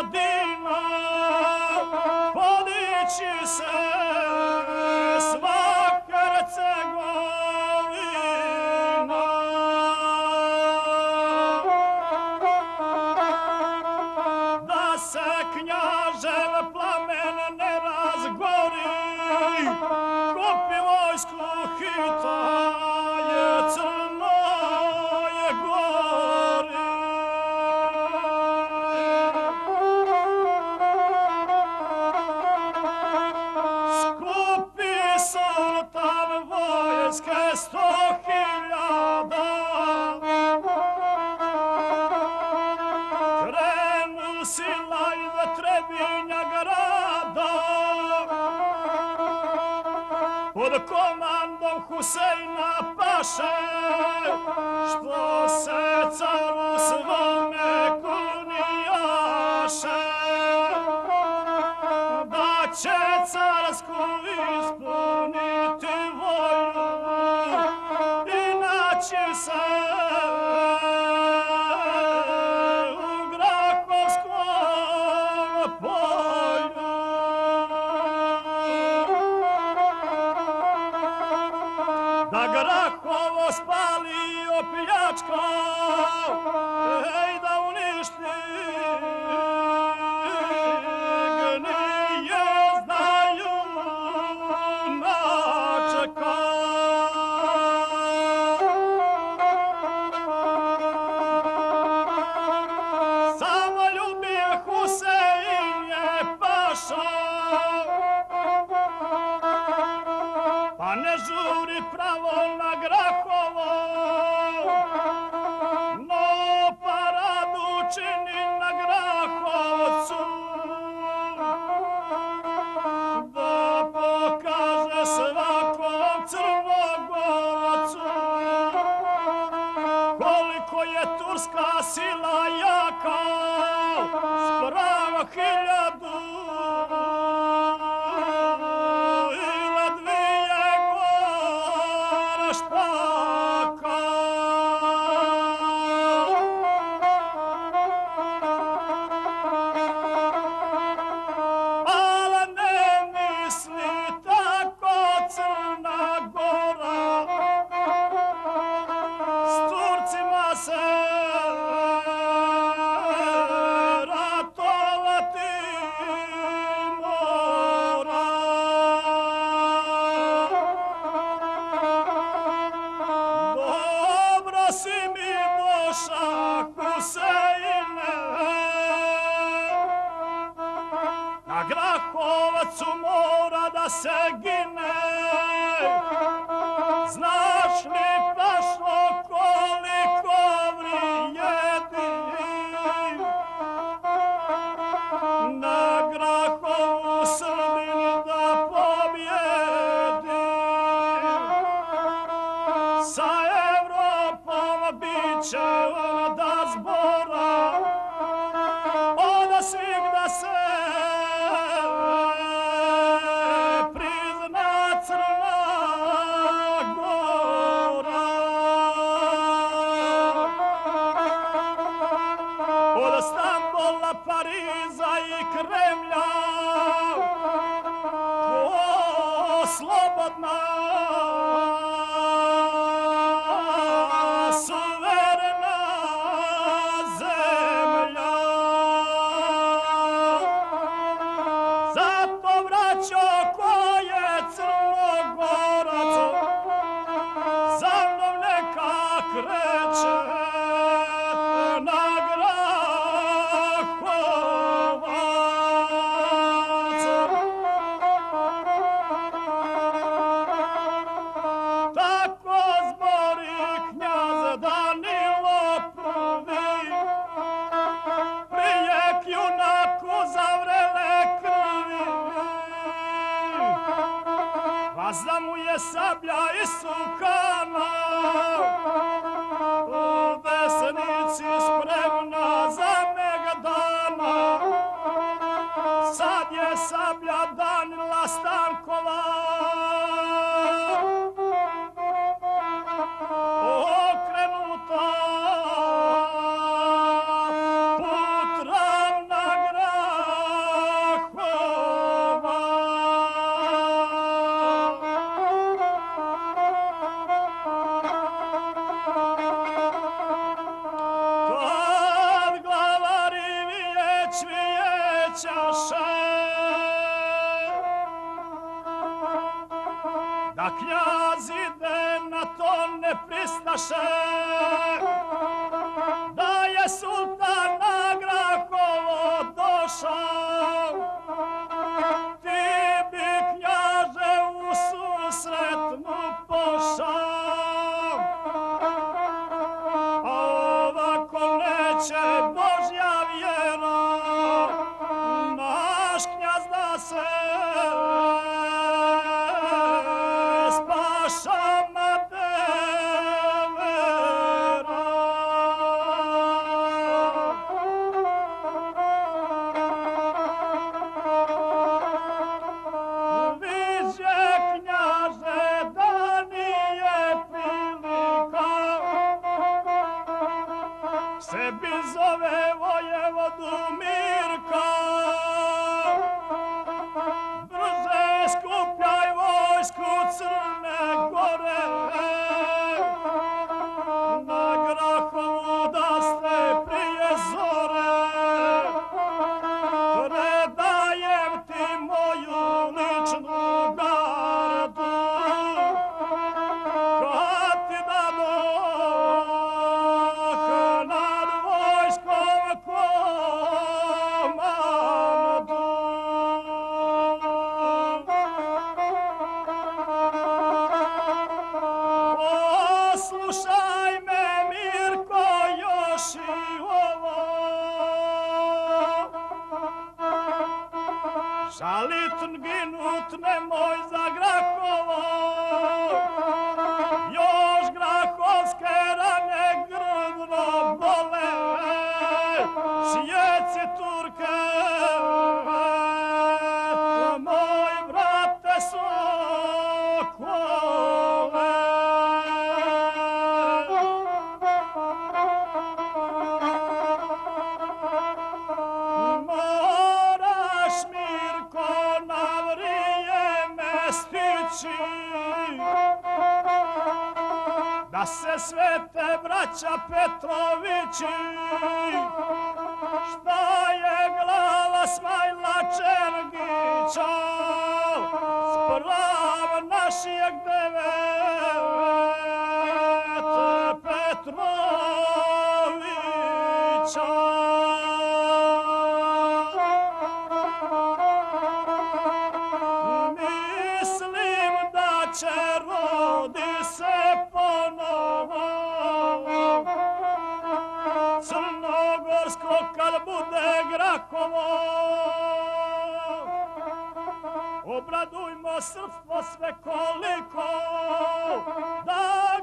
I've been pod komandom Husejna Paše, što se caru sve Ako ovo spali opiljačka, ej che la bu- Facu mora da se Rabbi Adan last time. Sjece Turka, ove, moj brate sokole. Moraš, Mirko, na vrijeme stići, da se sve te braća Petrovići Šta je glava Smajla Čergića, sprav naših beveva. ovo Obradujmo srstvo sve koliko Daj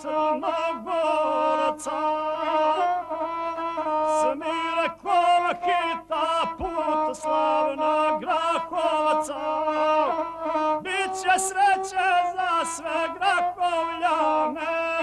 Crna Goraca Smire Kovakita Put slavna Grakovaca Biće sreće za sve Grakovljane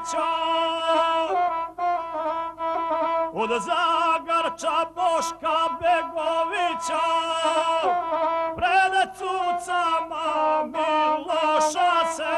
Zagrča Od Zagarča Boška Begovića Pred cucama Miloša se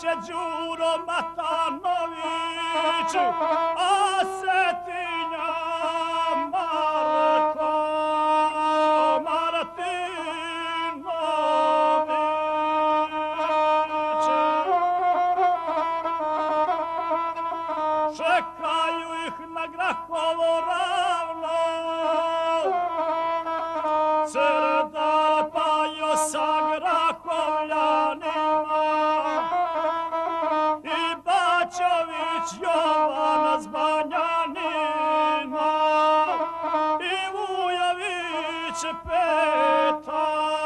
Pace giuro Matanovic, a se ti Seta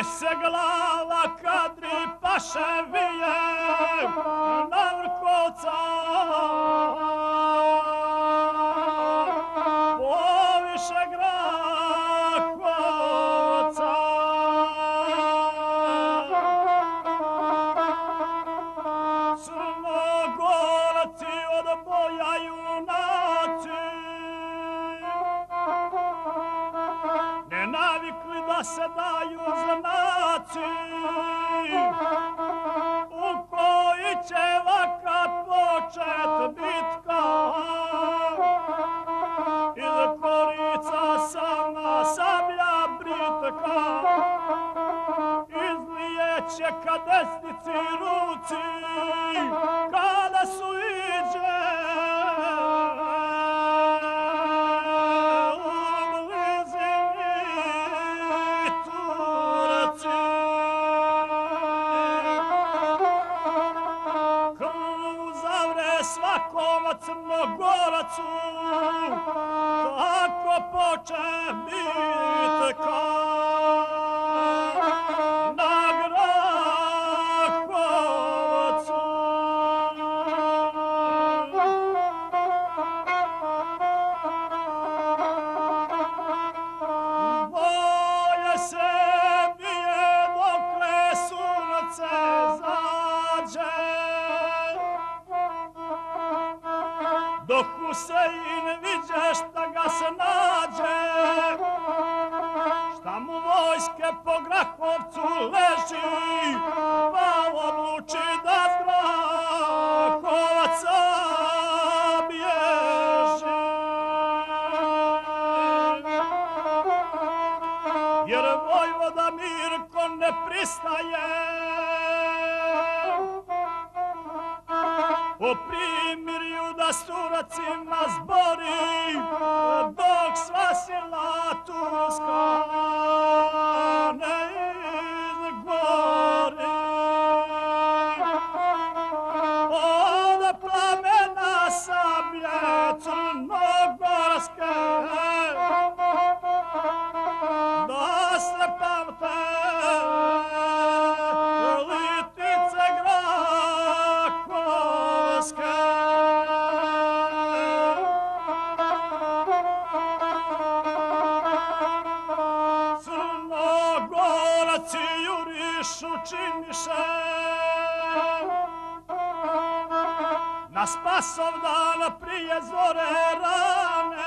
Esegla la kadri paševi. će ka desnici ruci, kada su iđe. crnogoracu, tako poče biti. dok u sejin viđe šta ga se nađe. Šta mu vojske po Grahovcu leži, pa ovo Asbury, časov dana prije zore rane.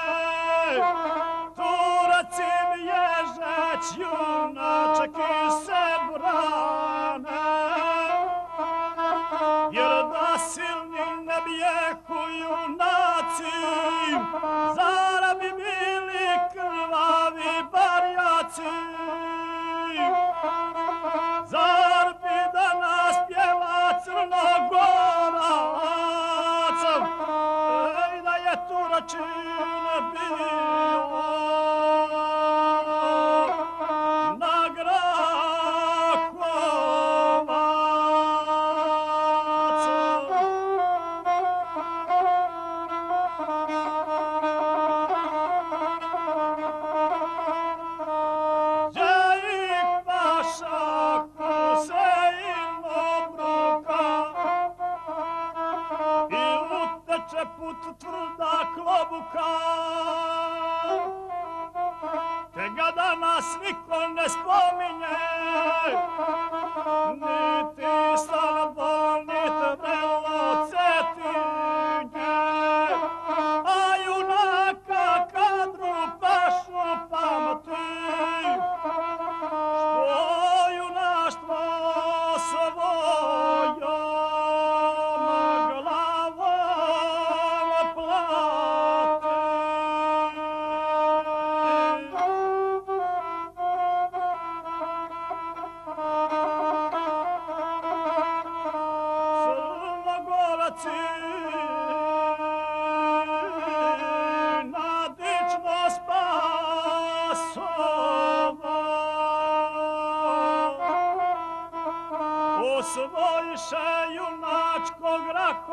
Nete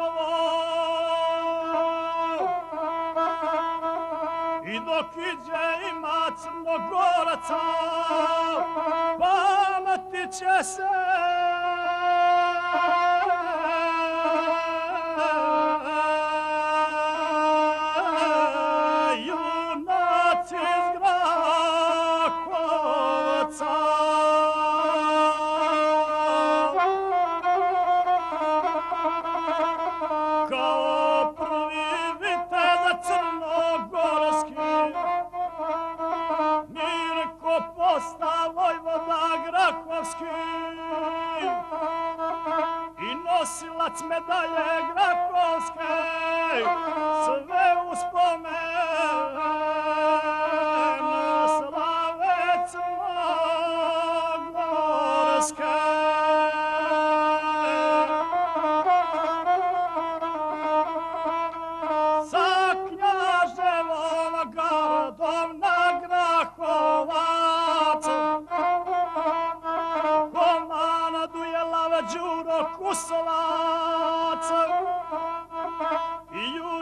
baba i dok iđe ima medale Grakowskiej.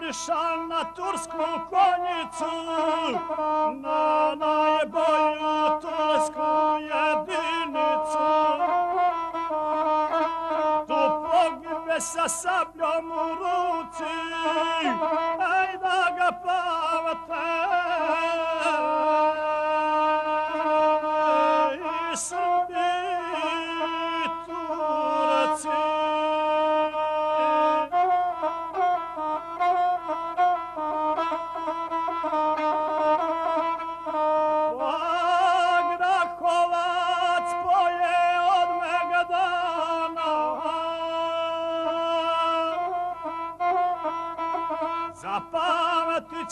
мешал на турскую конницу, на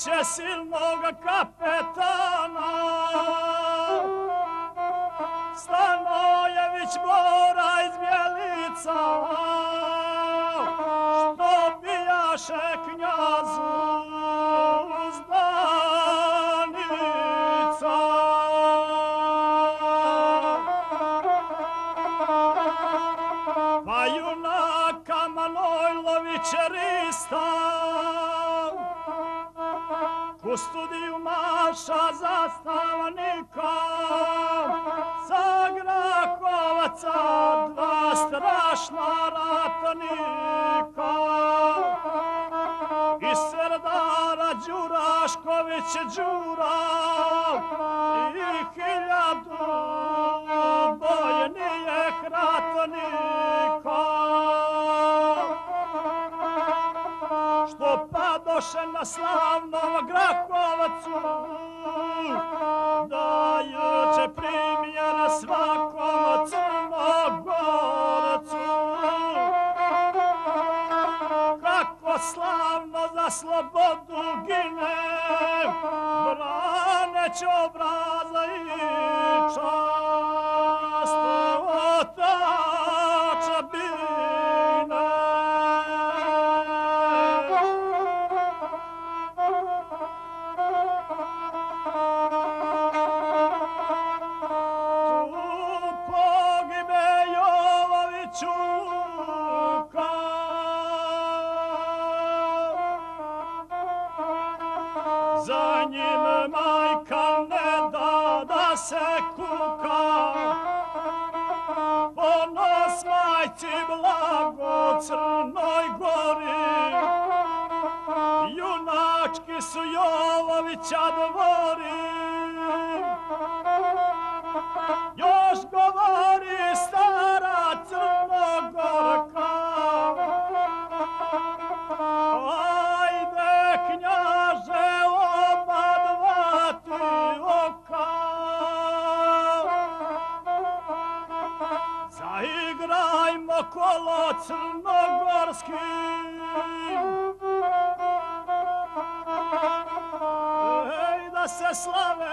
će silnoga kapetana. Stanojević mora iz Bjelica Što bijaše knjazu Pa junaka Manojlović U studiju Maša zastava neka, Sa Grakovaca dva strašna ratnika I Serdara Đurašković Đura I hiljadu Što na slavnom Grakovacu Dajuće primjer svakom crnogoracu. Kako slavno za slobodu gine Braneć obraza i čast gori. Junački su Jovovića dvori. Još govori stara Crnogorka Ajde knjaže oba dva ti oka Zaigrajmo kolo Ej da se slave